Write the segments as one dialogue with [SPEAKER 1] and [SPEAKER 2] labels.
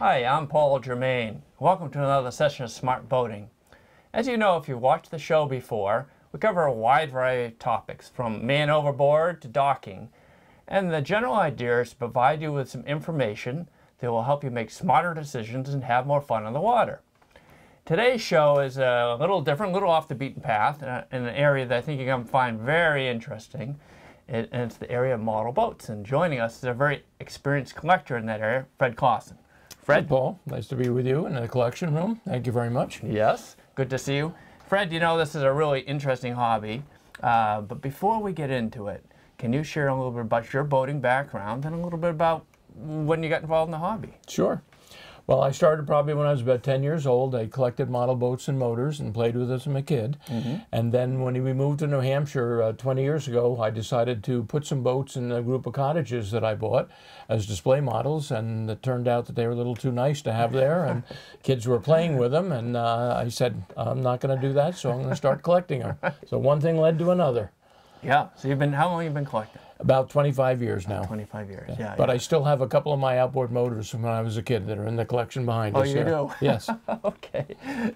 [SPEAKER 1] Hi, I'm Paul Germain. Welcome to another session of Smart Boating. As you know, if you've watched the show before, we cover a wide variety of topics, from man overboard to docking. And the general idea is to provide you with some information that will help you make smarter decisions and have more fun on the water. Today's show is a little different, a little off the beaten path, uh, in an area that I think you're going to find very interesting. And it's the area of model boats. And joining us is a very experienced collector in that area, Fred Clausen.
[SPEAKER 2] Fred Paul, nice to be with you in the collection room. Thank you very much.
[SPEAKER 1] Yes, good to see you. Fred, you know this is a really interesting hobby, uh, but before we get into it, can you share a little bit about your boating background and a little bit about when you got involved in the hobby?
[SPEAKER 2] Sure. Well, I started probably when I was about 10 years old. I collected model boats and motors and played with them as a kid. Mm -hmm. And then when we moved to New Hampshire uh, 20 years ago, I decided to put some boats in a group of cottages that I bought as display models. And it turned out that they were a little too nice to have there. And kids were playing with them. And uh, I said, I'm not going to do that, so I'm going to start collecting them. So one thing led to another.
[SPEAKER 1] Yeah. So you've been, how long have you been collecting?
[SPEAKER 2] About 25 years now.
[SPEAKER 1] 25 years, yeah. yeah
[SPEAKER 2] but
[SPEAKER 1] yeah.
[SPEAKER 2] I still have a couple of my outboard motors from when I was a kid that are in the collection behind
[SPEAKER 1] oh,
[SPEAKER 2] us.
[SPEAKER 1] Oh, you do?
[SPEAKER 2] Yes.
[SPEAKER 1] okay.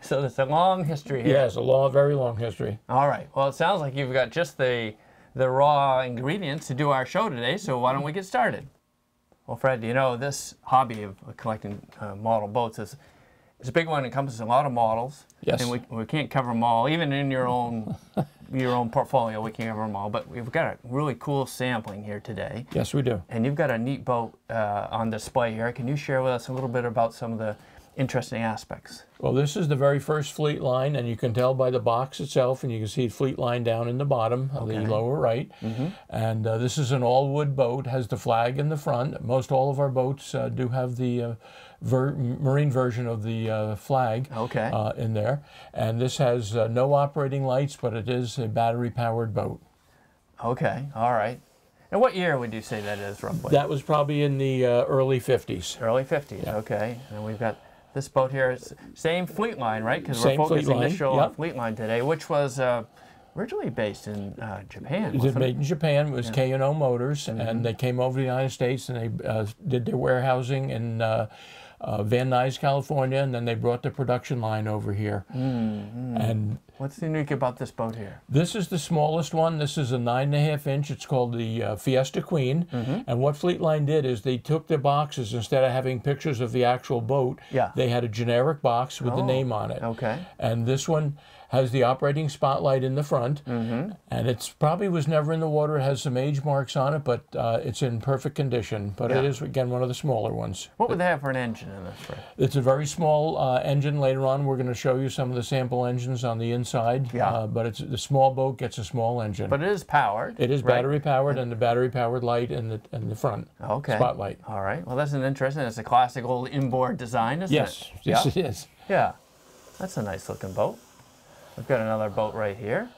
[SPEAKER 1] So it's a long history here.
[SPEAKER 2] Yes, a long, very long history.
[SPEAKER 1] All right. Well, it sounds like you've got just the the raw ingredients to do our show today. So why don't we get started? Well, Fred, you know this hobby of collecting uh, model boats is it's a big one. It encompasses a lot of models.
[SPEAKER 2] Yes.
[SPEAKER 1] And we, we can't cover them all, even in your own your own portfolio. We can't cover them all, but we've got a really cool sampling here today.
[SPEAKER 2] Yes, we do.
[SPEAKER 1] And you've got a neat boat uh, on display here. Can you share with us a little bit about some of the interesting aspects?
[SPEAKER 2] Well, this is the very first Fleetline, and you can tell by the box itself, and you can see Fleetline down in the bottom of okay. the lower right. Mm -hmm. And uh, this is an all-wood boat, has the flag in the front. Most all of our boats uh, do have the uh, ver marine version of the uh, flag
[SPEAKER 1] okay.
[SPEAKER 2] Uh, in there. And this has uh, no operating lights, but it is a battery-powered boat.
[SPEAKER 1] Okay, all right. And what year would you say that is roughly?
[SPEAKER 2] That was probably in the early 50s.
[SPEAKER 1] Early 50s, yeah. okay. And we've got this boat here is same Fleetline, right? Because we're focusing the show yep. on Fleetline today, which was uh, originally based in uh, Japan.
[SPEAKER 2] It was made in Japan. It was yeah. K&O Motors, mm -hmm. and they came over to the United States and they uh, did their warehousing in uh, uh, Van Nuys, California, and then they brought the production line over here.
[SPEAKER 1] Mm -hmm.
[SPEAKER 2] And
[SPEAKER 1] what's unique about this boat here?
[SPEAKER 2] This is the smallest one. This is a nine and a half inch. It's called the uh, Fiesta Queen. Mm -hmm. And what Fleetline did is they took the boxes instead of having pictures of the actual boat.
[SPEAKER 1] Yeah.
[SPEAKER 2] They had a generic box with oh, the name on it.
[SPEAKER 1] Okay.
[SPEAKER 2] And this one has the operating spotlight in the front,
[SPEAKER 1] mm -hmm.
[SPEAKER 2] and it's probably was never in the water. It has some age marks on it, but uh, it's in perfect condition. But
[SPEAKER 1] yeah.
[SPEAKER 2] it is again one of the smaller ones.
[SPEAKER 1] What would they have for an engine in this? For?
[SPEAKER 2] It's a very small uh, engine. Later on, we're going to show you some of the sample engines on the inside.
[SPEAKER 1] Yeah.
[SPEAKER 2] Uh, but it's the small boat gets a small engine.
[SPEAKER 1] But it is powered.
[SPEAKER 2] It is
[SPEAKER 1] right?
[SPEAKER 2] battery powered, and the battery powered light in the in the front.
[SPEAKER 1] Okay.
[SPEAKER 2] Spotlight.
[SPEAKER 1] All right. Well, that's an interesting. It's a classic old inboard design, isn't
[SPEAKER 2] yes.
[SPEAKER 1] it?
[SPEAKER 2] Yes,
[SPEAKER 1] yeah.
[SPEAKER 2] it is.
[SPEAKER 1] Yeah. That's a nice looking boat. We've got another boat right here.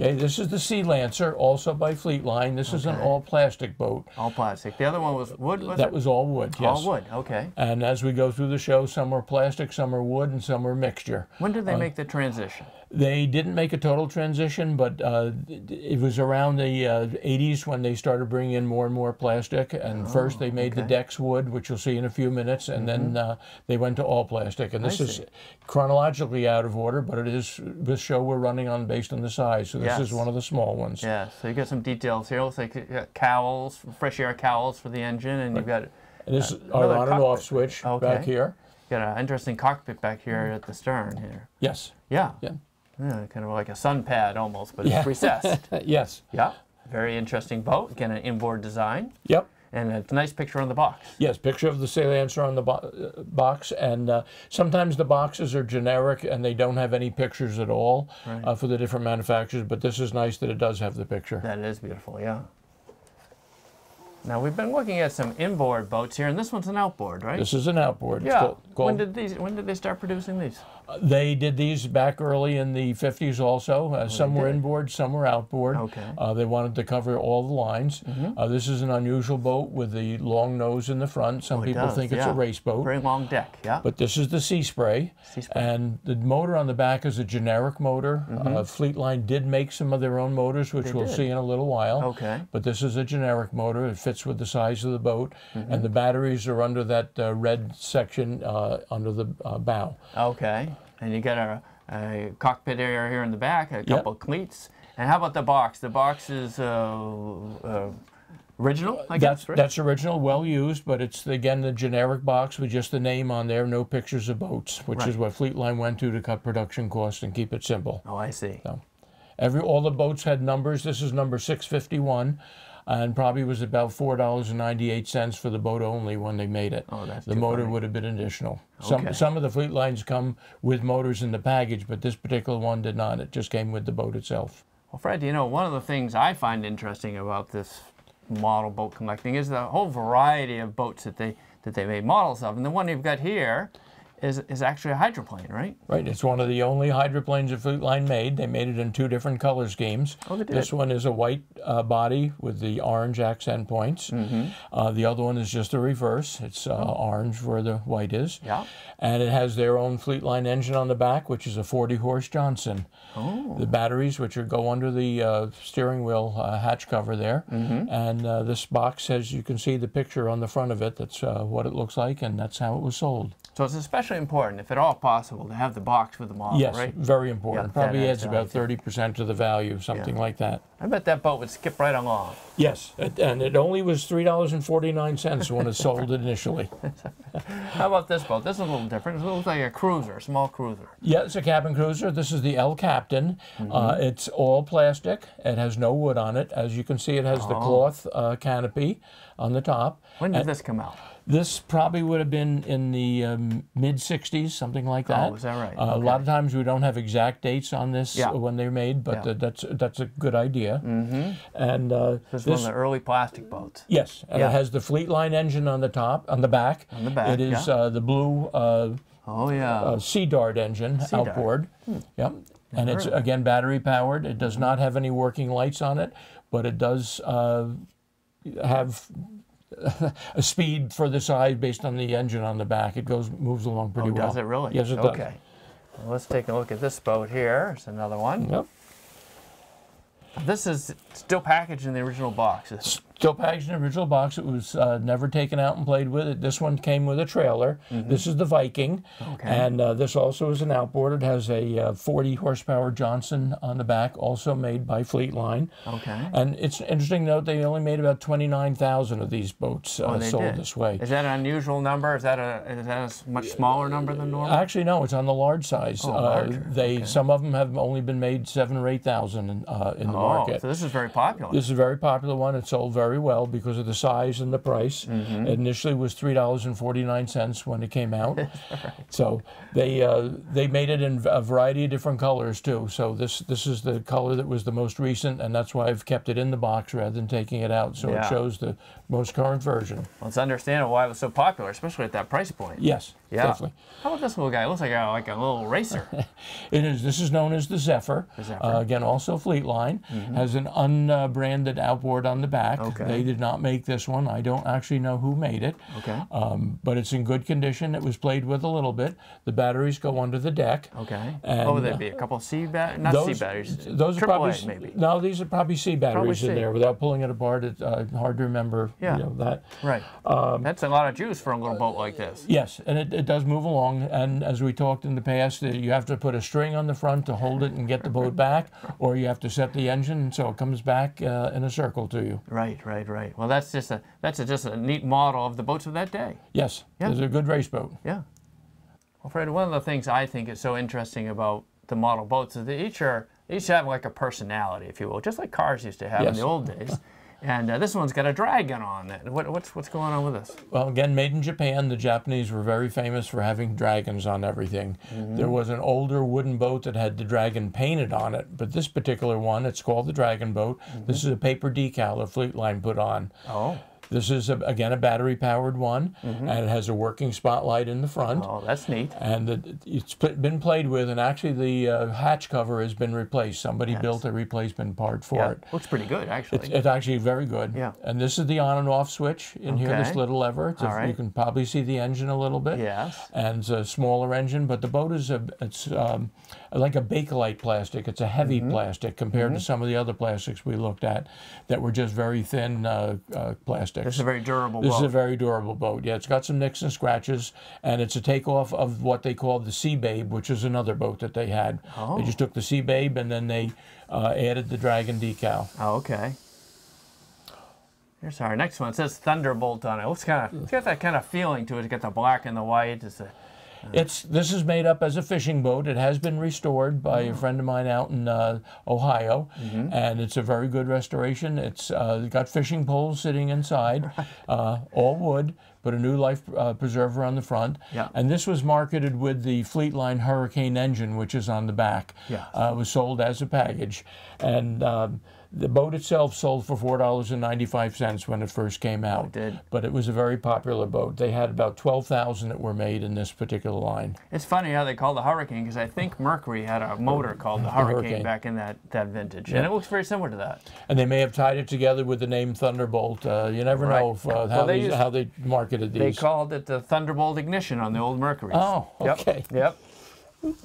[SPEAKER 2] Okay, this is the Sea Lancer, also by Fleetline. This okay. is an all plastic boat.
[SPEAKER 1] All plastic. The other one was wood, was
[SPEAKER 2] That
[SPEAKER 1] it?
[SPEAKER 2] was all wood, yes.
[SPEAKER 1] All wood, okay.
[SPEAKER 2] And as we go through the show, some are plastic, some are wood, and some are mixture.
[SPEAKER 1] When did they uh, make the transition?
[SPEAKER 2] They didn't make a total transition, but uh, it was around the uh, 80s when they started bringing in more and more plastic. And
[SPEAKER 1] oh,
[SPEAKER 2] first they made
[SPEAKER 1] okay.
[SPEAKER 2] the decks wood, which you'll see in a few minutes, and mm -hmm. then uh, they went to all plastic. And this is chronologically out of order, but it is this show we're running on based on the size. So this
[SPEAKER 1] yes.
[SPEAKER 2] is one of the small ones.
[SPEAKER 1] Yeah, so you got some details here. Looks like cowls, fresh air cowls for the engine, and you've got
[SPEAKER 2] and this is our on and off switch
[SPEAKER 1] okay.
[SPEAKER 2] back here.
[SPEAKER 1] Got an interesting cockpit back here at the stern here.
[SPEAKER 2] Yes.
[SPEAKER 1] Yeah.
[SPEAKER 2] Yeah.
[SPEAKER 1] Yeah, kind of like a sun pad almost, but yeah. it's recessed.
[SPEAKER 2] yes.
[SPEAKER 1] Yeah. Very interesting boat. Again, an inboard design.
[SPEAKER 2] Yep.
[SPEAKER 1] And it's a nice picture on the box.
[SPEAKER 2] Yes, picture of the Sea Lancer on the bo uh, box. And uh, sometimes the boxes are generic and they don't have any pictures at all
[SPEAKER 1] right.
[SPEAKER 2] uh, for the different manufacturers. But this is nice that it does have the picture.
[SPEAKER 1] That is beautiful, yeah. Now we've been looking at some inboard boats here, and this one's an outboard, right?
[SPEAKER 2] This is an outboard.
[SPEAKER 1] Yeah. When did these? When did they start producing these?
[SPEAKER 2] They did these back early in the 50s also. Uh, some were inboard, some were outboard.
[SPEAKER 1] Okay.
[SPEAKER 2] Uh, they wanted to cover all the lines. Uh, this is an unusual boat with the long nose in the front. Some
[SPEAKER 1] Oh,
[SPEAKER 2] people
[SPEAKER 1] does,
[SPEAKER 2] think it's
[SPEAKER 1] yeah.
[SPEAKER 2] a race boat.
[SPEAKER 1] Very long deck, yeah.
[SPEAKER 2] But this is the Sea Spray.
[SPEAKER 1] Sea Spray.
[SPEAKER 2] And the motor on the back is a generic motor. Uh, Fleetline did make some of their own motors, which we'll
[SPEAKER 1] Mm-hmm. did.
[SPEAKER 2] see in a little while.
[SPEAKER 1] Okay.
[SPEAKER 2] But this is a generic motor. It fits with the size of the boat.
[SPEAKER 1] Mm-hmm.
[SPEAKER 2] And the batteries are under that uh, red section uh, under the uh, bow.
[SPEAKER 1] Okay. And you got a, a cockpit area here in the back, a couple of cleats. And how about the box? The box is uh, uh, original, I guess,
[SPEAKER 2] That's,
[SPEAKER 1] right?
[SPEAKER 2] that's original, well used, but it's again the generic box with just the name on there, no pictures of boats, which is
[SPEAKER 1] Right.
[SPEAKER 2] what Fleetline went to to cut production costs and keep it simple.
[SPEAKER 1] oh, I see.
[SPEAKER 2] So, Every all the boats had numbers. This is number 651, and probably was about four dollars and ninety eight cents for the boat only when they made it.
[SPEAKER 1] Oh, that's
[SPEAKER 2] the motor
[SPEAKER 1] funny.
[SPEAKER 2] would have been additional. Some
[SPEAKER 1] Okay.
[SPEAKER 2] some of the Fleetlines come with motors in the package, but this particular one did not. It just came with the boat itself.
[SPEAKER 1] Well, Fred, you know, one of the things I find interesting about this model boat collecting is the whole variety of boats that they that they made models of. And the one you've got here is is actually a hydroplane, right?
[SPEAKER 2] Right, it's one of the only hydroplanes that Fleetline made. They made it in two different color schemes.
[SPEAKER 1] Oh, they did.
[SPEAKER 2] This one is a white uh, body with the orange accent points.
[SPEAKER 1] Mm-hmm.
[SPEAKER 2] Uh, the other one is just the reverse. It's uh, orange where the white is.
[SPEAKER 1] Oh. Yeah.
[SPEAKER 2] And it has their own Fleetline engine on the back, which is a 40 horse Johnson.
[SPEAKER 1] Oh.
[SPEAKER 2] The batteries, which are, go under the uh, steering wheel uh, hatch cover there.
[SPEAKER 1] Mm-hmm.
[SPEAKER 2] And uh, this box, as you can see the picture on the front of it, that's uh, what it looks like, and that's how it was sold.
[SPEAKER 1] So it's especially important, if at all possible, to have the box with the model,
[SPEAKER 2] Yes,
[SPEAKER 1] right?
[SPEAKER 2] very important.
[SPEAKER 1] Yeah,
[SPEAKER 2] Probably adds about 30% of the value, of something like that.
[SPEAKER 1] I bet that boat would skip right along.
[SPEAKER 2] Yes, and it only was $3.49 when it sold initially.
[SPEAKER 1] How about this boat? This is a little different. It looks like a cruiser, a small cruiser.
[SPEAKER 2] Yeah, it's a cabin cruiser. This is the El Captain.
[SPEAKER 1] Mm-hmm.
[SPEAKER 2] Uh, it's all plastic. It has no wood on it. As you can see, it has
[SPEAKER 1] Oh.
[SPEAKER 2] the cloth uh, canopy on the top.
[SPEAKER 1] When did this come out?
[SPEAKER 2] This probably would have been in the um, mid 60s, something like that.
[SPEAKER 1] Oh, is that right?
[SPEAKER 2] Uh, A lot of times we don't have exact dates on this
[SPEAKER 1] Yeah.
[SPEAKER 2] when they're made, but
[SPEAKER 1] Yeah.
[SPEAKER 2] uh, that's that's a good idea. Mm-hmm. And uh,
[SPEAKER 1] This is one of the early plastic boats.
[SPEAKER 2] Yes, and
[SPEAKER 1] Yeah.
[SPEAKER 2] it has the Fleetline engine on the top, on the back.
[SPEAKER 1] On the back,
[SPEAKER 2] It is uh, the blue uh,
[SPEAKER 1] Oh, yeah.
[SPEAKER 2] uh, Sea Dart engine
[SPEAKER 1] Dart.
[SPEAKER 2] outboard. Yep. And it's again battery powered. It does not have any working lights on it, but it does uh, have a speed for the size based on the engine on the back. It goes moves along pretty
[SPEAKER 1] oh,
[SPEAKER 2] well.
[SPEAKER 1] does it really?
[SPEAKER 2] Yes, it does.
[SPEAKER 1] Okay. Well, let's take a look at this boat here. It's another one.
[SPEAKER 2] Yep.
[SPEAKER 1] This is still packaged in the original box. It's-
[SPEAKER 2] Still packaged in the original box. It was uh, never taken out and played with. It. This one came with a trailer. This is the Viking.
[SPEAKER 1] Okay.
[SPEAKER 2] and uh, this also is an outboard. It has a uh, 40 horsepower Johnson on the back, also made by Fleetline.
[SPEAKER 1] Okay.
[SPEAKER 2] And it's interesting to note they only made about 29,000 of these boats uh,
[SPEAKER 1] Oh, they
[SPEAKER 2] sold
[SPEAKER 1] did.
[SPEAKER 2] this way.
[SPEAKER 1] Is that an unusual number? Is that a is that a much smaller number than normal?
[SPEAKER 2] Actually, no, it's on the large size.
[SPEAKER 1] Oh,
[SPEAKER 2] uh,
[SPEAKER 1] larger.
[SPEAKER 2] they
[SPEAKER 1] Okay.
[SPEAKER 2] some of them have only been made seven or eight thousand in, uh, in the
[SPEAKER 1] oh,
[SPEAKER 2] market.
[SPEAKER 1] so this is very popular.
[SPEAKER 2] This is a very popular one. It sold very well because of the size and the price.
[SPEAKER 1] Mm-hmm.
[SPEAKER 2] It initially was three dollars and forty nine cents when it came out. So they uh, they made it in a variety of different colors too. So this this is the color that was the most recent, and that's why I've kept it in the box rather than taking it out. So
[SPEAKER 1] Yeah.
[SPEAKER 2] it shows the most current version.
[SPEAKER 1] well, it's understandable why it was so popular, especially at that price point.
[SPEAKER 2] Yes,
[SPEAKER 1] Yeah.
[SPEAKER 2] definitely.
[SPEAKER 1] How about this little guy? It looks like a, like a little racer.
[SPEAKER 2] It is. This is known as the Zephyr.
[SPEAKER 1] Zephyr. Mm-hmm.
[SPEAKER 2] Uh, again, also fleet Fleetline has an unbranded outboard on the back.
[SPEAKER 1] Okay.
[SPEAKER 2] They did not make this one. I don't actually know who made it.
[SPEAKER 1] Okay.
[SPEAKER 2] Um, but it's in good condition. It was played with a little bit. The batteries go under the deck.
[SPEAKER 1] Okay.
[SPEAKER 2] And,
[SPEAKER 1] would they
[SPEAKER 2] uh,
[SPEAKER 1] be? A couple of C batteries? Not C batteries.
[SPEAKER 2] Those are
[SPEAKER 1] Triple
[SPEAKER 2] probably
[SPEAKER 1] maybe.
[SPEAKER 2] no. These are probably C batteries
[SPEAKER 1] C.
[SPEAKER 2] in there. Without pulling it apart, it's uh, hard to remember.
[SPEAKER 1] Yeah.
[SPEAKER 2] You know, that.
[SPEAKER 1] Right.
[SPEAKER 2] Um,
[SPEAKER 1] That's a lot of juice for a little boat like this.
[SPEAKER 2] Yes, and it, it does move along. And as we talked in the past, uh, you have to put a string on the front to hold it and get the boat back, or you have to set the engine so it comes back uh, in a circle to you.
[SPEAKER 1] Right, right, right. Well, that's just a that's a, just a neat model of the boats of that day.
[SPEAKER 2] Yes,
[SPEAKER 1] Yeah.
[SPEAKER 2] it's a good race boat.
[SPEAKER 1] Yeah. Well, Fred, one of the things I think is so interesting about the model boats is they each are they each have like a personality, if you will, just like cars used to have in the old days. And uh, this one's got a dragon on it. What, what's what's going on with this?
[SPEAKER 2] Well, again, made in Japan. The Japanese were very famous for having dragons on everything.
[SPEAKER 1] Mm-hmm.
[SPEAKER 2] There was an older wooden boat that had the dragon painted on it, but this particular one, it's called the Dragon Boat.
[SPEAKER 1] Mm-hmm.
[SPEAKER 2] This is a paper decal that Fleetline put on.
[SPEAKER 1] Oh,
[SPEAKER 2] This is, a, again, a battery powered one, and it has a working spotlight in the front.
[SPEAKER 1] Oh, that's neat.
[SPEAKER 2] And the, it's been played with, and actually the uh, hatch cover has been replaced. Somebody built a replacement part for
[SPEAKER 1] Yeah,
[SPEAKER 2] it.
[SPEAKER 1] looks pretty good actually.
[SPEAKER 2] It's, it's actually very good.
[SPEAKER 1] Yeah.
[SPEAKER 2] And this is the on and off switch in here, this little lever. It's a-
[SPEAKER 1] All right.
[SPEAKER 2] You can probably see the engine a little bit.
[SPEAKER 1] Yes.
[SPEAKER 2] And it's a smaller engine, but the boat is a, it's um, like a Bakelite plastic. It's a heavy
[SPEAKER 1] Mm-hmm.
[SPEAKER 2] plastic compared to some of the other plastics we looked at that were just very thin uh, uh, plastics.
[SPEAKER 1] This is a very durable boat.
[SPEAKER 2] This
[SPEAKER 1] boat.
[SPEAKER 2] is a very durable boat. Yeah, it's got some nicks and scratches, and it's a takeoff of what they called the Sea Babe, which is another boat that they had.
[SPEAKER 1] Oh.
[SPEAKER 2] They just took the Sea Babe and then they uh, added the Dragon decal.
[SPEAKER 1] Oh, okay. Here's our next one. It says Thunderbolt on it. Looks kind of, it's got that kind of feeling to it. It's got the black and the white. It's a,
[SPEAKER 2] It's this is made up as a fishing boat. It has been restored by
[SPEAKER 1] Oh.
[SPEAKER 2] a friend of mine out in uh, Ohio,
[SPEAKER 1] Mm-hmm.
[SPEAKER 2] and it's a very good restoration. It's uh, got fishing poles sitting inside, uh, all wood, Put a new life uh, preserver on the front.
[SPEAKER 1] Yeah.
[SPEAKER 2] And this was marketed with the Fleetline Hurricane engine, which is on the back.
[SPEAKER 1] Yeah.
[SPEAKER 2] Uh, it was sold as a package, and. Um, the boat itself sold for four dollars and ninety-five cents when it first came out.
[SPEAKER 1] Oh, did.
[SPEAKER 2] But it was a very popular boat. They had about twelve thousand that were made in this particular line.
[SPEAKER 1] it's funny how they call the Hurricane because I think Mercury had a motor called the Hurricane,
[SPEAKER 2] Hurricane.
[SPEAKER 1] back in that, that vintage. And it looks very similar to that.
[SPEAKER 2] And they may have tied it together with the name Thunderbolt. Uh, you never
[SPEAKER 1] Right.
[SPEAKER 2] know if, uh, how,
[SPEAKER 1] Well, they
[SPEAKER 2] these,
[SPEAKER 1] used-
[SPEAKER 2] how they marketed these.
[SPEAKER 1] They called it the Thunderbolt Ignition on the old Mercury.
[SPEAKER 2] Oh,
[SPEAKER 1] Yep,
[SPEAKER 2] okay.
[SPEAKER 1] Yep.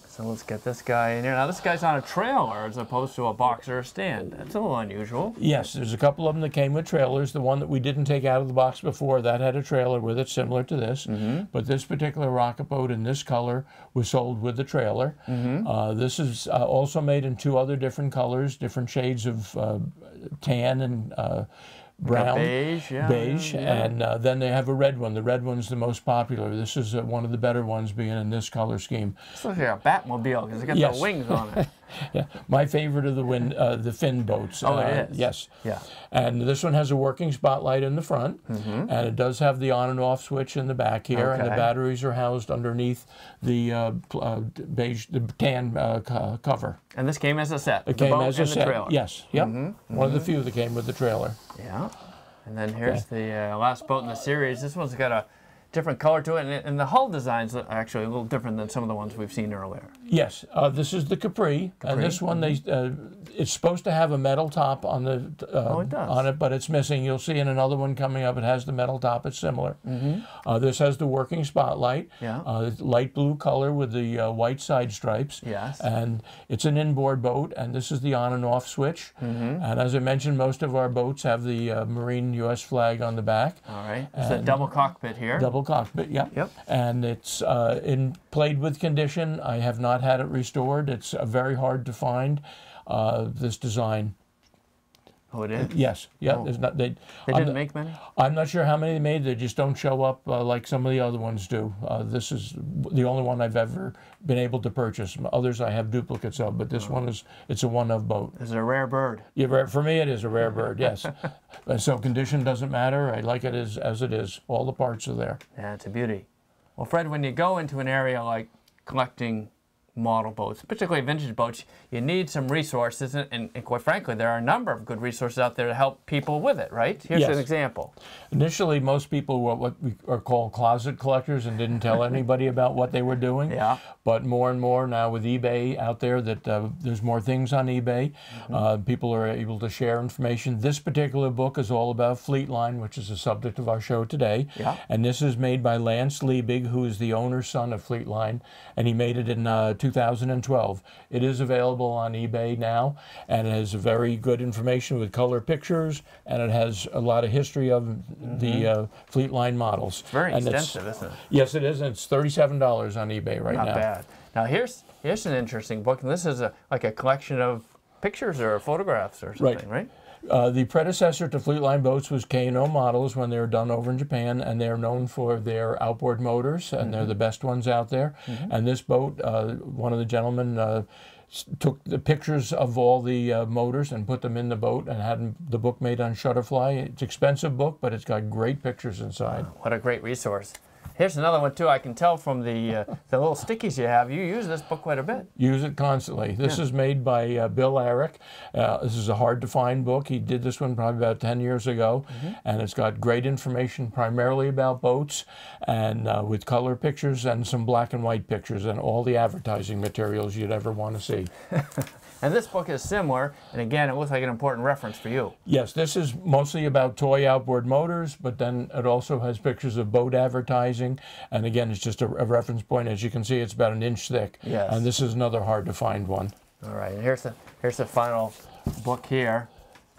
[SPEAKER 1] So let's get this guy in here. Now this guy's on a trailer as opposed to a box or a stand. That's a little unusual.
[SPEAKER 2] yes, there's a couple of them that came with trailers. The one that we didn't take out of the box before, that had a trailer with it, similar to this.
[SPEAKER 1] Mm-hmm.
[SPEAKER 2] But this particular rocket boat in this color was sold with the trailer.
[SPEAKER 1] Mm-hmm.
[SPEAKER 2] Uh, this is uh, also made in two other different colors, different shades of uh, tan and uh, brown.
[SPEAKER 1] beige, yeah,
[SPEAKER 2] beige,
[SPEAKER 1] yeah,
[SPEAKER 2] and uh, then they have a red one. The red one's the most popular. This is uh, one of the better ones, being in this color scheme.
[SPEAKER 1] This looks like a Batmobile because it's got
[SPEAKER 2] Yes.
[SPEAKER 1] the wings on it.
[SPEAKER 2] Yeah, my favorite of the wind, uh, the fin boats.
[SPEAKER 1] Oh, it
[SPEAKER 2] uh,
[SPEAKER 1] is?
[SPEAKER 2] Yes.
[SPEAKER 1] Yeah.
[SPEAKER 2] And this one has a working spotlight in the front, and it does have the on and off switch in the back here, and the batteries are housed underneath the uh, uh, beige, the tan uh, cover.
[SPEAKER 1] And this came as a set.
[SPEAKER 2] It came as a set.
[SPEAKER 1] trailer.
[SPEAKER 2] Yes. Yep. One of the few that came with the trailer.
[SPEAKER 1] Yeah. And then here's the uh, last boat in the series. This one's got a different color to it, and, and the hull designs are actually a little different than some of the ones we've seen earlier.
[SPEAKER 2] Yes, uh, this is the Capri, and this one they uh, it's supposed to have a metal top on the uh,
[SPEAKER 1] Oh, it does.
[SPEAKER 2] on it, but it's missing. You'll see in another one coming up. It has the metal top. It's similar. Uh, this has the working spotlight.
[SPEAKER 1] Mm-hmm. Yeah.
[SPEAKER 2] Uh, light blue color with the uh, white side stripes.
[SPEAKER 1] Yes.
[SPEAKER 2] And it's an inboard boat, and this is the on and off switch.
[SPEAKER 1] Mm-hmm.
[SPEAKER 2] And as I mentioned, most of our boats have the uh, Marine U.S. flag on the back.
[SPEAKER 1] All right. There's a double cockpit here.
[SPEAKER 2] Double cockpit, yeah.
[SPEAKER 1] Yep.
[SPEAKER 2] And it's uh, in played with condition. I have not had it restored. It's uh, very hard to find. Uh, this design,
[SPEAKER 1] Oh, it is.
[SPEAKER 2] yes, yeah.
[SPEAKER 1] Oh.
[SPEAKER 2] There's not they.
[SPEAKER 1] They didn't
[SPEAKER 2] not-
[SPEAKER 1] make many.
[SPEAKER 2] I'm not sure how many they made. They just don't show up uh, like some of the other ones do. Uh, this is the only one I've ever been able to purchase. Others I have duplicates of, but this one is it's a one of boat.
[SPEAKER 1] Is a rare bird.
[SPEAKER 2] Yeah, rare- for me it is a rare bird. Yes. And so condition doesn't matter. I like it as as it is. All the parts are there.
[SPEAKER 1] Yeah, it's a beauty. Well, Fred, when you go into an area like collecting model boats, particularly vintage boats, you need some resources, and, and, and quite frankly, there are a number of good resources out there to help people with it, right? Here's
[SPEAKER 2] Yes.
[SPEAKER 1] an example.
[SPEAKER 2] Initially, most people were what we are called closet collectors and didn't tell anybody about what they were doing.
[SPEAKER 1] Yeah.
[SPEAKER 2] But more and more now with eBay out there, that uh, there's more things on eBay. Uh, people are able to share information. This particular book is all about Fleetline, which is the subject of our show today.
[SPEAKER 1] Yeah.
[SPEAKER 2] And this is made by Lance Liebig, who is the owner's son of Fleetline, and he made it in uh, 2012. It is available on eBay now, and it has very good information with color pictures, and it has a lot of history of the uh, Fleetline models.
[SPEAKER 1] It's very
[SPEAKER 2] And
[SPEAKER 1] extensive, isn't it?
[SPEAKER 2] Yes, it is. And it's thirty-seven dollars on eBay right
[SPEAKER 1] Not
[SPEAKER 2] now.
[SPEAKER 1] Not bad. Now here's here's an interesting book, and this is a like a collection of pictures or photographs or something, right?
[SPEAKER 2] Uh, the predecessor to Fleetline boats was K&O models when they were done over in Japan, and they're known for their outboard motors, and they're the best ones out there. And this boat, uh, one of the gentlemen uh, took the pictures of all the uh, motors and put them in the boat, and had the book made on Shutterfly. It's an expensive book, but it's got great pictures inside.
[SPEAKER 1] What a great resource. Here's another one too. I can tell from the uh, the little stickies you have. You use this book quite a bit.
[SPEAKER 2] Use it constantly. This
[SPEAKER 1] Yeah.
[SPEAKER 2] is made by uh, Bill Eric. Uh, this is a hard to find book. He did this one probably about 10 years ago,
[SPEAKER 1] Mm-hmm.
[SPEAKER 2] and it's got great information primarily about boats and uh, with color pictures and some black and white pictures and all the advertising materials you'd ever want to see.
[SPEAKER 1] And this book is similar. And again, it looks like an important reference for you.
[SPEAKER 2] Yes, this is mostly about toy outboard motors, but then it also has pictures of boat advertising. And again, it's just a, a reference point. As you can see, it's about an inch thick.
[SPEAKER 1] Yes.
[SPEAKER 2] And this is another hard to find one.
[SPEAKER 1] All right. And here's the here's the final book here.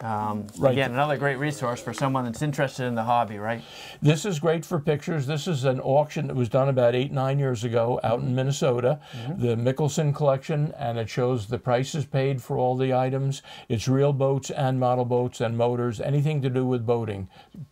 [SPEAKER 1] Um,
[SPEAKER 2] Right.
[SPEAKER 1] Again, another great resource for someone that's interested in the hobby, right?
[SPEAKER 2] This is great for pictures. This is an auction that was done about eight, nine years ago out in Minnesota, the Mickelson collection, and it shows the prices paid for all the items. It's real boats and model boats and motors, anything to do with boating.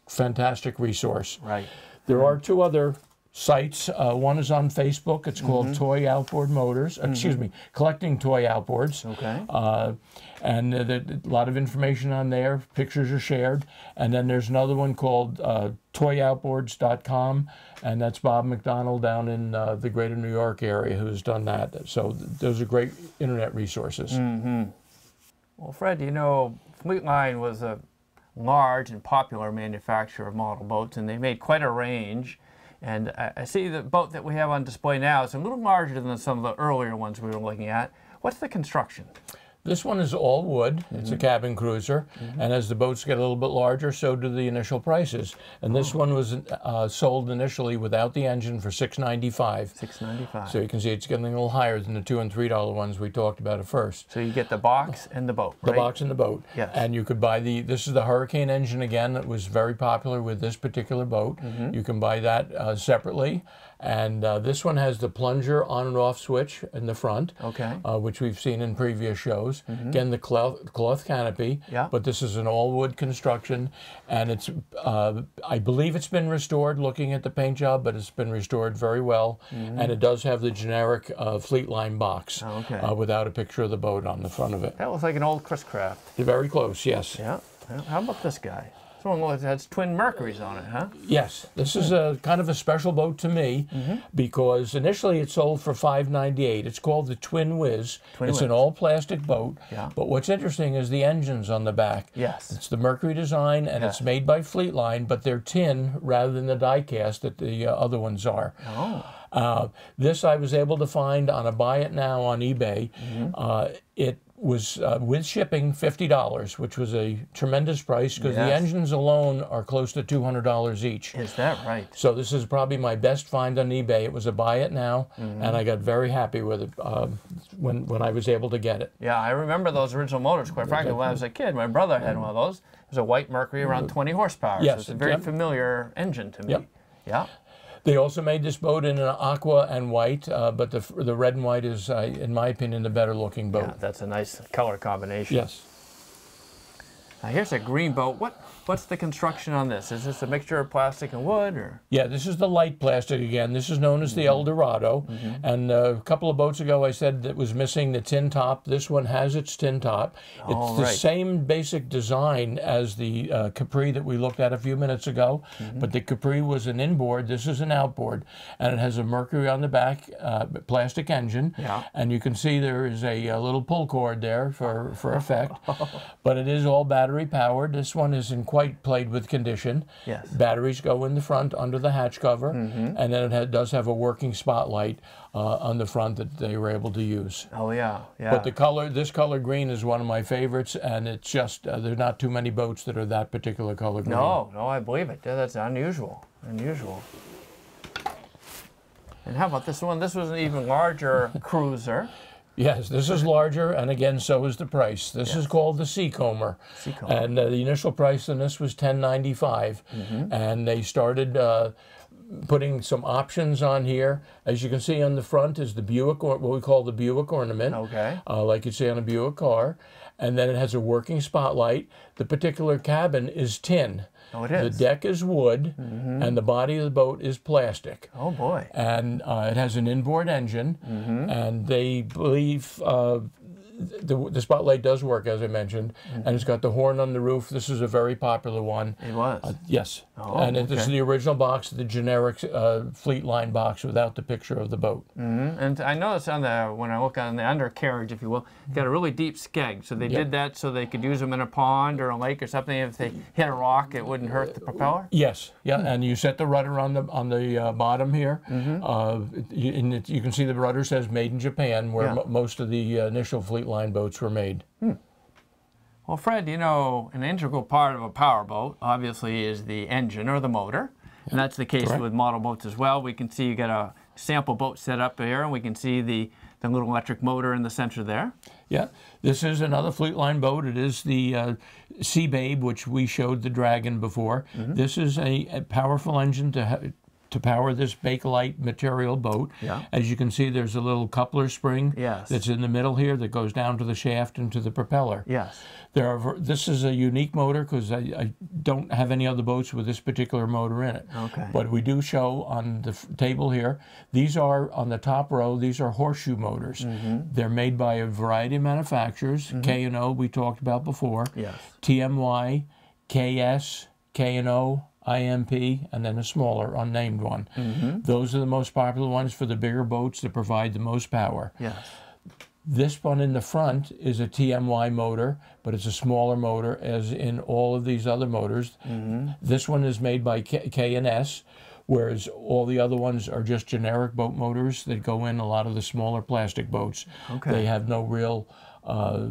[SPEAKER 2] Fantastic resource.
[SPEAKER 1] Right.
[SPEAKER 2] There are two other sites. Uh, one is on Facebook. It's called Toy Outboard Motors. Excuse me, Collecting Toy Outboards.
[SPEAKER 1] Okay.
[SPEAKER 2] Uh, and uh, a lot of information on there. Pictures are shared. And then there's another one called uh, toyoutboards.com, and that's Bob McDonald down in uh, the greater New York area who's done that. So th- those are great internet resources.
[SPEAKER 1] Well, Fred, you know, Fleetline was a large and popular manufacturer of model boats, and they made quite a range. And I, see the boat that we have on display now is a little larger than some of the earlier ones we were looking at. What's the construction?
[SPEAKER 2] This one is all wood. It's a cabin cruiser, and as the boats get a little bit larger, so do the initial prices. And this one was uh, sold initially without the engine for six ninety five.
[SPEAKER 1] Six ninety five.
[SPEAKER 2] So you can see it's getting a little higher than the two and three dollar ones we talked about at first.
[SPEAKER 1] So you get the box and the boat,
[SPEAKER 2] The box and the boat.
[SPEAKER 1] Yes.
[SPEAKER 2] And you could buy the, this is the Hurricane engine again that was very popular with this particular boat.
[SPEAKER 1] Mm-hmm.
[SPEAKER 2] You can buy that uh, separately. And uh, this one has the plunger on and off switch in the front,
[SPEAKER 1] Okay.
[SPEAKER 2] uh, which we've seen in previous shows. Again, the cloth, cloth canopy.
[SPEAKER 1] Yeah.
[SPEAKER 2] But this is an all wood construction. And it's, uh, I believe it's been restored looking at the paint job, but it's been restored very well. And it does have the generic uh, Fleet Line box.
[SPEAKER 1] Oh, okay.
[SPEAKER 2] uh, without a picture of the boat on the front of it.
[SPEAKER 1] That looks like an old Chris Craft.
[SPEAKER 2] Very close, yes.
[SPEAKER 1] Yeah. How about this guy? One has twin Mercuries on it, huh?
[SPEAKER 2] Yes, this is a kind of a special boat to me
[SPEAKER 1] Mm-hmm.
[SPEAKER 2] because initially it sold for five ninety eight. It's called the Twin Whiz.
[SPEAKER 1] Twin
[SPEAKER 2] it's an all plastic boat.
[SPEAKER 1] Yeah.
[SPEAKER 2] But what's interesting is the engines on the back.
[SPEAKER 1] Yes.
[SPEAKER 2] It's the Mercury design and it's made by Fleetline, but they're tin rather than the die cast that the uh, other ones are.
[SPEAKER 1] Oh.
[SPEAKER 2] Uh, this I was able to find on a buy it now on eBay.
[SPEAKER 1] Mm-hmm.
[SPEAKER 2] Uh, it was uh, with shipping fifty dollars, which was a tremendous price because the engines alone are close to two hundred dollars each.
[SPEAKER 1] Is that right?
[SPEAKER 2] So this is probably my best find on eBay. It was a buy it now,
[SPEAKER 1] Mm-hmm.
[SPEAKER 2] and I got very happy with it um, when when I was able to get it.
[SPEAKER 1] Yeah, I remember those original motors. Quite frankly, when I was a kid, my brother had one of those. It was a white Mercury, around 20 horsepower. so
[SPEAKER 2] Yes,
[SPEAKER 1] it's a very
[SPEAKER 2] yep.
[SPEAKER 1] familiar engine to me.
[SPEAKER 2] Yep.
[SPEAKER 1] Yeah.
[SPEAKER 2] They also made this boat in an aqua and white, uh, but the the red and white is, uh, in my opinion, the better looking boat.
[SPEAKER 1] Yeah, that's a nice color combination.
[SPEAKER 2] Yes.
[SPEAKER 1] Now here's a green boat. What what's the construction on this? Is this a mixture of plastic and wood, or
[SPEAKER 2] Yeah, this is the light plastic again. This is known as the
[SPEAKER 1] Mm-hmm.
[SPEAKER 2] El Dorado. And uh, a couple of boats ago, I said that was missing the tin top. This one has its tin top. It's
[SPEAKER 1] All
[SPEAKER 2] the
[SPEAKER 1] right.
[SPEAKER 2] same basic design as the uh, Capri that we looked at a few minutes ago,
[SPEAKER 1] Mm-hmm.
[SPEAKER 2] but the Capri was an inboard. This is an outboard, and it has a Mercury on the back, uh, plastic engine.
[SPEAKER 1] Yeah.
[SPEAKER 2] And you can see there is a, uh little pull cord there for for effect, but it is all battery powered. This one isn't quite played with condition.
[SPEAKER 1] Yes.
[SPEAKER 2] Batteries go in the front under the hatch cover,
[SPEAKER 1] Mm-hmm.
[SPEAKER 2] and then it ha- does have a working spotlight uh, on the front that they were able to use.
[SPEAKER 1] oh yeah, yeah.
[SPEAKER 2] But the color, this color green is one of my favorites, and it's just uh, there are not too many boats that are that particular color green.
[SPEAKER 1] no, no, I believe it. Yeah, that's unusual. Unusual. And how about this one? This was an even larger cruiser.
[SPEAKER 2] Yes, this is larger, and again, so is the price. This is called the Seacomber,
[SPEAKER 1] Seacomber.
[SPEAKER 2] and uh, the initial price on this was ten ninety five,
[SPEAKER 1] Mm-hmm.
[SPEAKER 2] and they started. Uh, Putting some options on here. As you can see on the front is the Buick, or what we call the Buick ornament.
[SPEAKER 1] Okay.
[SPEAKER 2] uh, like you'd see on a Buick car, and then it has a working spotlight. The particular cabin is tin.
[SPEAKER 1] Oh, it
[SPEAKER 2] The deck is wood, and the body of the boat is plastic.
[SPEAKER 1] Oh boy.
[SPEAKER 2] And uh, it has an inboard engine, and they believe uh, the, the spotlight does work as I mentioned, and it's got the horn on the roof. This is a very popular one.
[SPEAKER 1] It was.
[SPEAKER 2] Uh, yes,
[SPEAKER 1] Oh,
[SPEAKER 2] and it, this is the original box, the generic uh, Fleetline box without the picture of the boat.
[SPEAKER 1] Mhm. And I noticed on the when I look on the undercarriage, if you will, got a really deep skeg. So they
[SPEAKER 2] Yep.
[SPEAKER 1] did that so they could use them in a pond or a lake or something. If they hit a rock, it wouldn't hurt the propeller.
[SPEAKER 2] Yes, yeah,
[SPEAKER 1] Hmm.
[SPEAKER 2] and you set the rudder on the on the uh, bottom here.
[SPEAKER 1] Mm-hmm.
[SPEAKER 2] Uh, you, and it, you can see the rudder says "Made in Japan," where
[SPEAKER 1] Yeah.
[SPEAKER 2] mo most of the uh, initial fleet line boats were made.
[SPEAKER 1] Well, Fred, you know, an integral part of a power boat obviously is the engine or the motor. And that's the case
[SPEAKER 2] Correct.
[SPEAKER 1] with model boats as well. We can see you got a sample boat set up here, and we can see the, the little electric motor in the center there.
[SPEAKER 2] Yeah, this is another Fleetline boat. It is the uh, Sea Babe, which we showed the Dragon before.
[SPEAKER 1] Mm-hmm.
[SPEAKER 2] This is a, a powerful engine to to power this Bakelite material boat.
[SPEAKER 1] Yeah.
[SPEAKER 2] As you can see, there's a little coupler spring
[SPEAKER 1] Yes.
[SPEAKER 2] that's in the middle here that goes down to the shaft and to the propeller.
[SPEAKER 1] Yes.
[SPEAKER 2] There are. This is a unique motor because I, I don't have any other boats with this particular motor in it.
[SPEAKER 1] Okay.
[SPEAKER 2] But we do show on the table here. These are on the top row. These are horseshoe motors.
[SPEAKER 1] Mm-hmm.
[SPEAKER 2] They're made by a variety of manufacturers. K and O we talked about before.
[SPEAKER 1] Yes.
[SPEAKER 2] TMY, KS, K and O. IMP, and then a smaller unnamed one.
[SPEAKER 1] Mm-hmm.
[SPEAKER 2] Those are the most popular ones for the bigger boats that provide the most power.
[SPEAKER 1] Yes.
[SPEAKER 2] This one in the front is a TMY motor, but it's a smaller motor, as in all of these other motors. This one is made by K- K&S, whereas all the other ones are just generic boat motors that go in a lot of the smaller plastic boats.
[SPEAKER 1] Okay.
[SPEAKER 2] They have no real uh,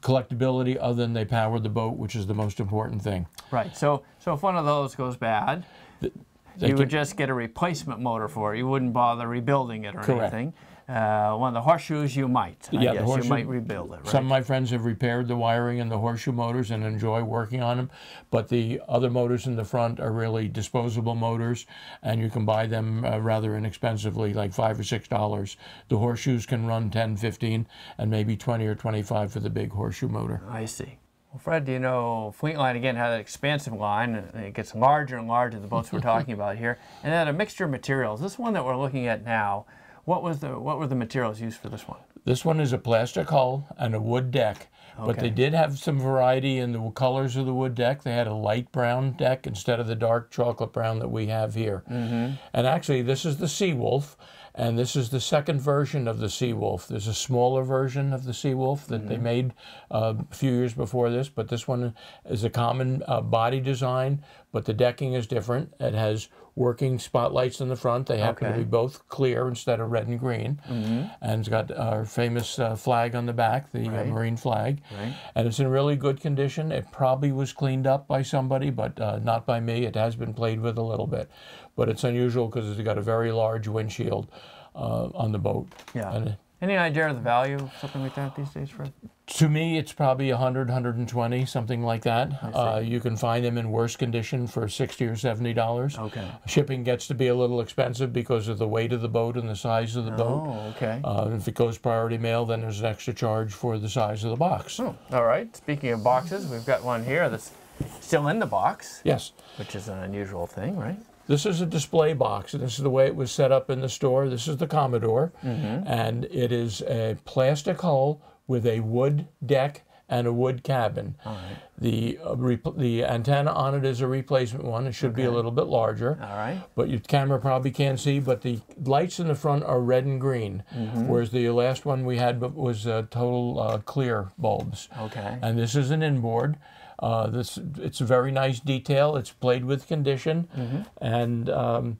[SPEAKER 2] collectability other than they power the boat, which is the most important thing.
[SPEAKER 1] Right. So, so if one of those goes bad,
[SPEAKER 2] They
[SPEAKER 1] you would just get a replacement motor for it. You wouldn't bother rebuilding it or
[SPEAKER 2] Correct.
[SPEAKER 1] anything. Uh, one of the horseshoes, you might. I
[SPEAKER 2] Yeah,
[SPEAKER 1] guess
[SPEAKER 2] horseshoe-
[SPEAKER 1] you might rebuild it, right?
[SPEAKER 2] Some of my friends have repaired the wiring in the horseshoe motors and enjoy working on them, but the other motors in the front are really disposable motors, and you can buy them uh, rather inexpensively, like five or six dollars. The horseshoes can run 10, 15, and maybe 20 or 25 for the big horseshoe motor.
[SPEAKER 1] I see. Well, Fred, do you know Fleetline again had an expansive line, and it gets larger and larger. The boats we're talking about here, and had a mixture of materials. This one that we're looking at now, what was the what were the materials used for this one?
[SPEAKER 2] This one is a plastic hull and a wood deck. But they did have some variety in the colors of the wood deck. They had a light brown deck instead of the dark chocolate brown that we have here. Mm-hmm. And actually, this is the Seawolf, and this is the second version of the Seawolf. There's a smaller version of the Seawolf that they made uh, a few years before this, but this one is a common uh, body design, but the decking is different. It has working spotlights in the front. They happen to be both clear instead of red and green, and it's got our famous uh, flag on the back, the uh, marine flag,
[SPEAKER 1] Right.
[SPEAKER 2] and it's in really good condition. It probably was cleaned up by somebody, but uh, not by me. It has been played with a little bit, but it's unusual because it's got a very large windshield uh, on the boat.
[SPEAKER 1] Yeah. Any idea of the value of something like that these days, Fred?
[SPEAKER 2] to me, it's probably 100, 120, something like that. Uh, you can find them in worse condition for 60 or 70 dollars.
[SPEAKER 1] Okay.
[SPEAKER 2] Shipping gets to be a little expensive because of the weight of the boat and the size of the boat.
[SPEAKER 1] Oh, okay.
[SPEAKER 2] Uh, if it goes priority mail, then there's an extra charge for the size of the box.
[SPEAKER 1] Oh, all right. Speaking of boxes, we've got one here that's still in the box,
[SPEAKER 2] Yes.
[SPEAKER 1] which is an unusual thing, right?
[SPEAKER 2] This is a display box, and this is the way it was set up in the store. This is the Commodore, and it is a plastic hull with a wood deck and a wood cabin.
[SPEAKER 1] Right.
[SPEAKER 2] The uh, the antenna on it is a replacement one. It should be a little bit larger.
[SPEAKER 1] All right.
[SPEAKER 2] But your camera probably can't see, but the lights in the front are red and green,
[SPEAKER 1] Mm-hmm.
[SPEAKER 2] whereas the last one we had was uh, total uh, clear bulbs.
[SPEAKER 1] Okay.
[SPEAKER 2] And this is an inboard. Uh, this it's a very nice detail. It's played with condition,
[SPEAKER 1] Mm-hmm.
[SPEAKER 2] and um,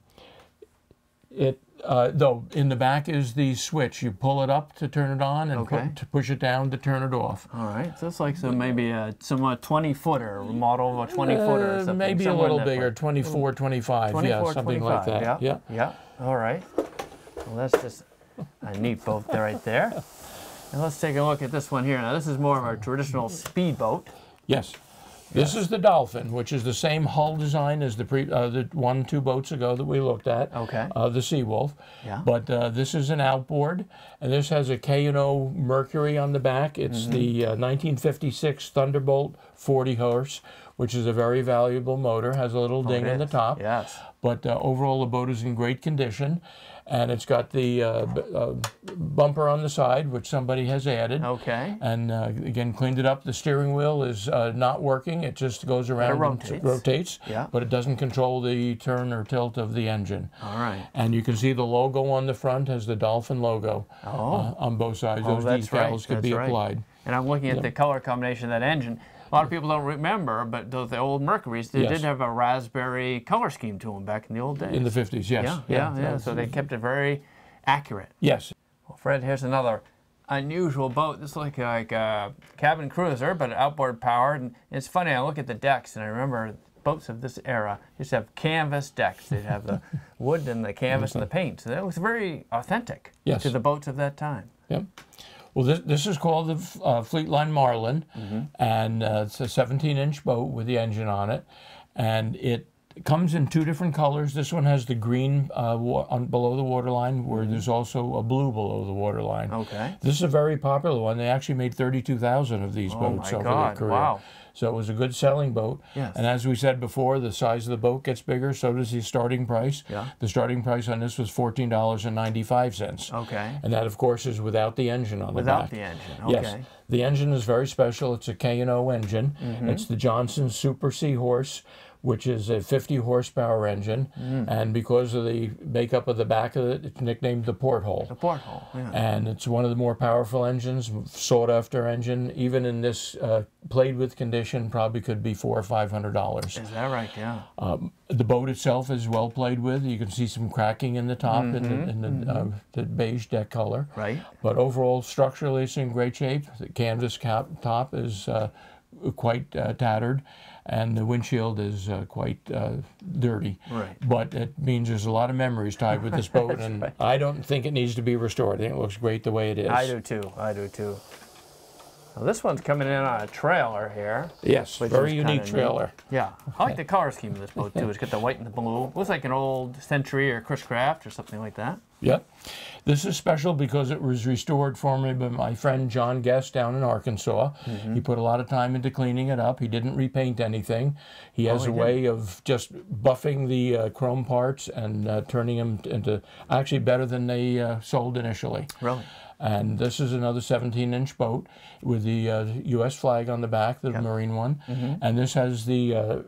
[SPEAKER 2] it uh, though in the back is the switch. You pull it up to turn it on, and
[SPEAKER 1] Okay.
[SPEAKER 2] to push it down to turn it off.
[SPEAKER 1] All right. So it's like some maybe a some uh, 20 footer model of a 20 footer or
[SPEAKER 2] Uh,
[SPEAKER 1] something.
[SPEAKER 2] maybe a
[SPEAKER 1] somewhere in
[SPEAKER 2] little bigger,
[SPEAKER 1] range.
[SPEAKER 2] 24, 25,
[SPEAKER 1] 24,
[SPEAKER 2] yeah, something
[SPEAKER 1] 25.
[SPEAKER 2] like that.
[SPEAKER 1] Yeah. Yeah. All right. Well, that's just a neat boat there right there. And let's take a look at this one here. Now, this is more of our traditional speedboat.
[SPEAKER 2] Yes. This is the Dolphin, which is the same hull design as the pre, uh, the one two boats ago that we looked at.
[SPEAKER 1] Okay.
[SPEAKER 2] Uh, the Seawolf.
[SPEAKER 1] Yeah.
[SPEAKER 2] But uh, this is an outboard, and this has a K&O Mercury on the back. It's
[SPEAKER 1] Mm-hmm.
[SPEAKER 2] the uh, 1956 Thunderbolt 40 horse which is a very valuable motor. Has a little ding
[SPEAKER 1] It
[SPEAKER 2] in the top.
[SPEAKER 1] Yes.
[SPEAKER 2] But uh, overall, the boat is in great condition, and it's got the uh, b- uh, bumper on the side, which somebody has added.
[SPEAKER 1] Okay.
[SPEAKER 2] And uh, again, cleaned it up. The steering wheel is uh, not working. It just goes around and
[SPEAKER 1] rotates.
[SPEAKER 2] rotates,
[SPEAKER 1] Yeah.
[SPEAKER 2] but it doesn't control the turn or tilt of the engine.
[SPEAKER 1] All right.
[SPEAKER 2] And you can see the logo on the front has the Dolphin logo uh, on both sides.
[SPEAKER 1] Oh,
[SPEAKER 2] Those decals
[SPEAKER 1] right.
[SPEAKER 2] could
[SPEAKER 1] That's
[SPEAKER 2] be
[SPEAKER 1] right.
[SPEAKER 2] applied.
[SPEAKER 1] And I'm looking at the color combination of that engine. A lot of people don't remember, but those the old Mercuries, they
[SPEAKER 2] Yes.
[SPEAKER 1] did have a raspberry color scheme to them back in the old days.
[SPEAKER 2] In the 50s, yes.
[SPEAKER 1] yeah, yeah, yeah.
[SPEAKER 2] that's-
[SPEAKER 1] So they mm-hmm. kept it very accurate.
[SPEAKER 2] Yes,
[SPEAKER 1] Well, Fred, here's another unusual boat. This looks like like a cabin cruiser, but outboard powered. And it's funny. I look at the decks, and I remember boats of this era used to have canvas decks. They'd have the wood and the canvas and the paint. So that was very authentic
[SPEAKER 2] Yes.
[SPEAKER 1] to the boats of that time.
[SPEAKER 2] Yep. Well, this, this is called the uh, Fleetline Marlin,
[SPEAKER 1] Mm-hmm.
[SPEAKER 2] and uh, it's a 17 inch boat with the engine on it. And it comes in two different colors. This one has the green uh, wa- on, below the waterline, where there's also a blue below the waterline.
[SPEAKER 1] Mm-hmm. Okay.
[SPEAKER 2] This is a very popular one. They actually made 32,000 of these
[SPEAKER 1] Oh
[SPEAKER 2] boats over
[SPEAKER 1] God,
[SPEAKER 2] their career.
[SPEAKER 1] wow.
[SPEAKER 2] So it was a good selling boat.
[SPEAKER 1] Yes.
[SPEAKER 2] And as we said before, the size of the boat gets bigger, so does the starting price.
[SPEAKER 1] Yeah.
[SPEAKER 2] The starting price on this was $14.95.
[SPEAKER 1] Okay.
[SPEAKER 2] And that, of course, is without the engine on
[SPEAKER 1] Without
[SPEAKER 2] the back.
[SPEAKER 1] Without the engine. Okay.
[SPEAKER 2] Yes. The engine is very special. It's a K&O engine.
[SPEAKER 1] Mm-hmm.
[SPEAKER 2] It's the Johnson Super Seahorse, which is a 50 horsepower engine.
[SPEAKER 1] Mm.
[SPEAKER 2] And because of the makeup of the back of it, it's nicknamed the porthole.
[SPEAKER 1] The porthole. Yeah.
[SPEAKER 2] And it's one of the more powerful engines, sought after engine. Even in this uh, played with condition, probably could be four or five hundred dollars.
[SPEAKER 1] Is that right? Yeah.
[SPEAKER 2] Um, the boat itself is well played with. You can see some cracking in the top in the, in the, uh, the beige deck color.
[SPEAKER 1] Right.
[SPEAKER 2] But overall, structurally, it's in great shape. The canvas cap top is uh, quite uh, tattered, and the windshield is uh, quite uh, dirty.
[SPEAKER 1] Right.
[SPEAKER 2] But it means there's a lot of memories tied with this boat, and I don't think it needs to be restored. I think it looks great the way it is.
[SPEAKER 1] I do too. I do too. Well, this one's coming in on a trailer here.
[SPEAKER 2] Yes,
[SPEAKER 1] Which
[SPEAKER 2] very
[SPEAKER 1] is
[SPEAKER 2] unique
[SPEAKER 1] kinda
[SPEAKER 2] trailer.
[SPEAKER 1] Yeah, I like the color scheme of this boat too. It's got the white and the blue. Looks like an old Century or Chris Craft or something like that.
[SPEAKER 2] Yep. This is special because it was restored for me by my friend John Guest down in Arkansas.
[SPEAKER 1] Mm-hmm.
[SPEAKER 2] He put a lot of time into cleaning it up. He didn't repaint anything. He has
[SPEAKER 1] Oh, he
[SPEAKER 2] a way of just buffing the uh, chrome parts and uh, turning them into actually better than they uh, sold initially.
[SPEAKER 1] Really?
[SPEAKER 2] And this is another 17 inch boat with the uh, U.S. flag on the back, the Marine one.
[SPEAKER 1] Mm-hmm.
[SPEAKER 2] And this has the uh,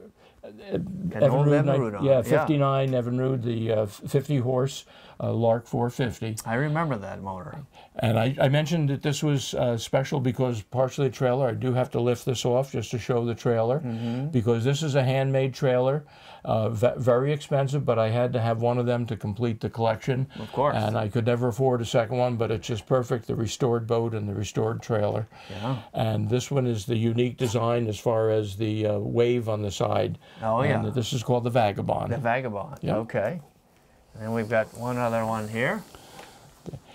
[SPEAKER 1] An old
[SPEAKER 2] Evinrude,
[SPEAKER 1] Evinrude on
[SPEAKER 2] yeah,
[SPEAKER 1] it, yeah.
[SPEAKER 2] 59 Evinrude, the uh, 50 horse uh, Lark 450.
[SPEAKER 1] I remember that motor.
[SPEAKER 2] And I, I mentioned that this was uh, special because partially trailer. I do have to lift this off just to show the trailer
[SPEAKER 1] Mm-hmm.
[SPEAKER 2] because this is a handmade trailer, uh, very expensive, but I had to have one of them to complete the collection.
[SPEAKER 1] Of course.
[SPEAKER 2] And I could never afford a second one, but it's just perfect the restored boat and the restored trailer.
[SPEAKER 1] Yeah.
[SPEAKER 2] And this one is the unique design as far as the uh, wave on the side.
[SPEAKER 1] Oh, yeah.
[SPEAKER 2] And this is called the Vagabond.
[SPEAKER 1] The Vagabond.
[SPEAKER 2] Yeah.
[SPEAKER 1] Okay. And we've got one other one here.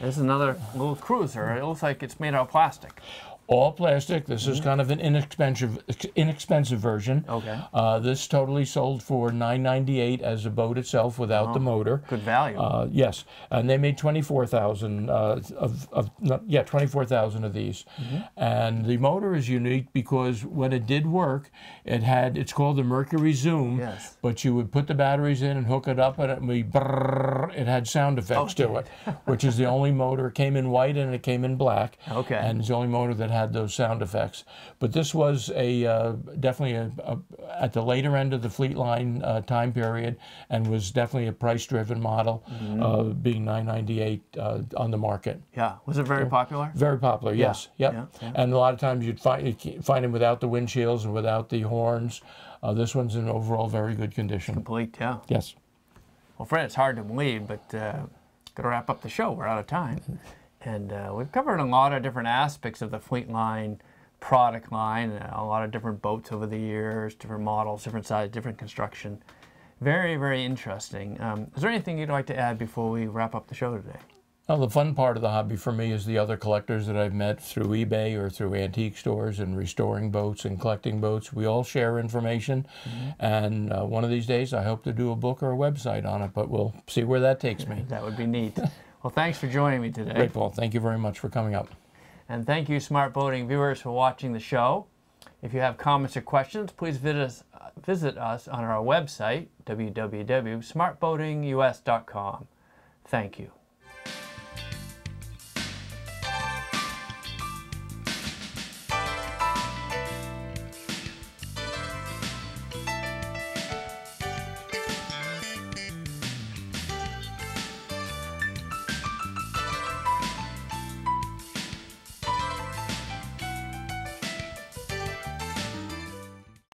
[SPEAKER 1] This is another little cruiser. It looks like it's made out of plastic.
[SPEAKER 2] All plastic. This
[SPEAKER 1] Mm-hmm.
[SPEAKER 2] is kind of an inexpensive inexpensive version.
[SPEAKER 1] Okay.
[SPEAKER 2] Uh, this totally sold for nine ninety eight as a boat itself without the motor.
[SPEAKER 1] Good value.
[SPEAKER 2] Uh, yes, and they made twenty four thousand uh, of, of yeah twenty four thousand of these,
[SPEAKER 1] Mm-hmm.
[SPEAKER 2] and the motor is unique because when it did work, it had it's called the Mercury Zoom.
[SPEAKER 1] Yes.
[SPEAKER 2] But you would put the batteries in and hook it up, and it would be brrrr, it had sound effects to it, which is the only motor. It came in white and it came in black.
[SPEAKER 1] Okay.
[SPEAKER 2] And it's the only motor that had those sound effects. But this was a uh, definitely a, a, at the later end of the Fleetline uh, time period, and was definitely a price-driven model,
[SPEAKER 1] Mm-hmm.
[SPEAKER 2] uh, being 998 uh, on the market.
[SPEAKER 1] yeah. Was it very popular?
[SPEAKER 2] Very popular, yes. Yep.
[SPEAKER 1] yeah, yeah.
[SPEAKER 2] And a lot of times you'd find you find them without the windshields and without the horns. Uh, this one's in overall very good condition.
[SPEAKER 1] Complete, yeah.
[SPEAKER 2] Yes.
[SPEAKER 1] Well, Fred, it's hard to believe, but uh, got to wrap up the show. We're out of time. And uh, we've covered a lot of different aspects of the Fleet Line product line, uh, a lot of different boats over the years, different models, different size, different construction. Very, very interesting. Um, is there anything you'd like to add before we wrap up the show today?
[SPEAKER 2] Well, the fun part of the hobby for me is the other collectors that I've met through eBay or through antique stores and restoring boats and collecting boats. We all share information, and uh, one of these days I hope to do a book or a website on it, but we'll see where that takes me.
[SPEAKER 1] That would be neat. Well, thanks for joining me today.
[SPEAKER 2] Great, Paul. Thank you very much for coming up.
[SPEAKER 1] And thank you, Smart Boating viewers, for watching the show. If you have comments or questions, please visit us, visit us on our website, www.smartboatingus.com. Thank you.